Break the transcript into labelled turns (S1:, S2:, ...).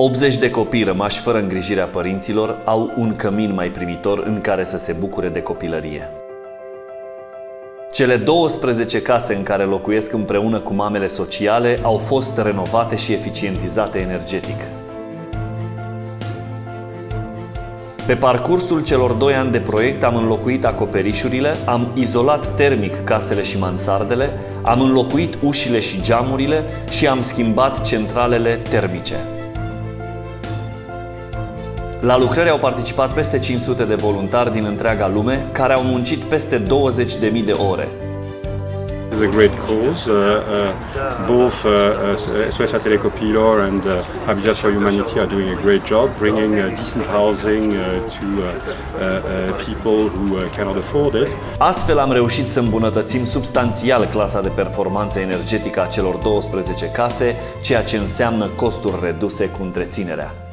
S1: 80 de copii rămași fără îngrijirea părinților au un cămin mai primitor în care să se bucure de copilărie. Cele 12 case în care locuiesc împreună cu mamele sociale au fost renovate și eficientizate energetic. Pe parcursul celor doi ani de proiect am înlocuit acoperișurile, am izolat termic casele și mansardele, am înlocuit ușile și geamurile și am schimbat centralele termice. La lucrări au participat peste 500 de voluntari din întreaga lume, care au muncit peste 20.000 de ore.
S2: It's a great cause. Uh, uh, both uh, SOS uh, Telecopilor and uh, Habitat for Humanity are doing a great job bringing uh, decent housing uh, to uh, uh, people who uh, cannot afford it.
S1: Astfel am reușit să îmbunătățim substanțial clasa de performanță energetică a celor 12 case, ceea ce înseamnă costuri reduse cu întreținerea.